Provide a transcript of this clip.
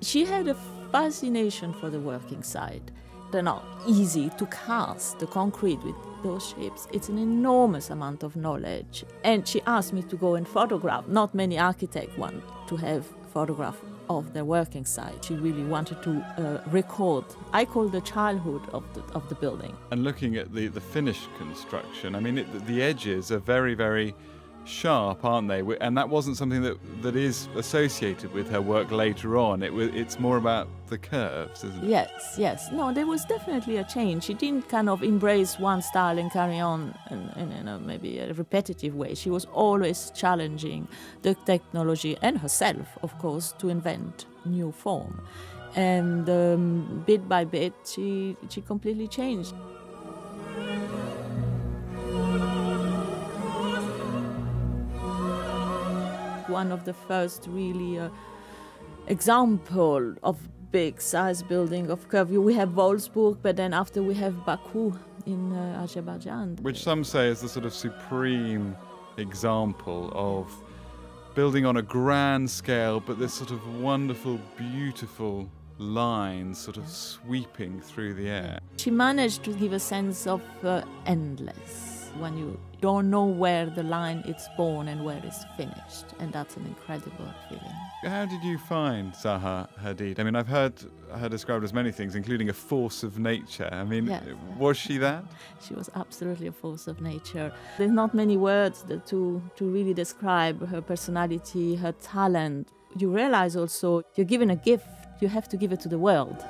She had a fascination for the working side. They're not easy to cast the concrete with those shapes. It's an enormous amount of knowledge. And she asked me to go and photograph. Not many architects want to have photograph of their working site. She really wanted to uh, record. I call the childhood of the, of the building. And looking at the, the finished construction, I mean, it, the edges are very, very sharp, aren't they? And that wasn't something that, that is associated with her work later on. It was, it's more about the curves, isn't it? Yes, yes. No, there was definitely a change. She didn't kind of embrace one style and carry on in, in, in a maybe a repetitive way. She was always challenging the technology and herself, of course, to invent new form. And um, bit by bit, she she completely changed. One of the first really uh, example of big size building of curve. We have Wolfsburg, but then after we have Baku in uh, Azerbaijan. Which some say is the sort of supreme example of building on a grand scale, but this sort of wonderful, beautiful lines sort of sweeping through the air. She managed to give a sense of uh, endless when you don't know where the line is born and where it's finished, and that's an incredible feeling. How did you find Zaha Hadid? I mean, I've heard her described as many things, including a force of nature. I mean, yes. was she that? She was absolutely a force of nature. There's not many words to, to really describe her personality, her talent. You realize also you're given a gift, you have to give it to the world.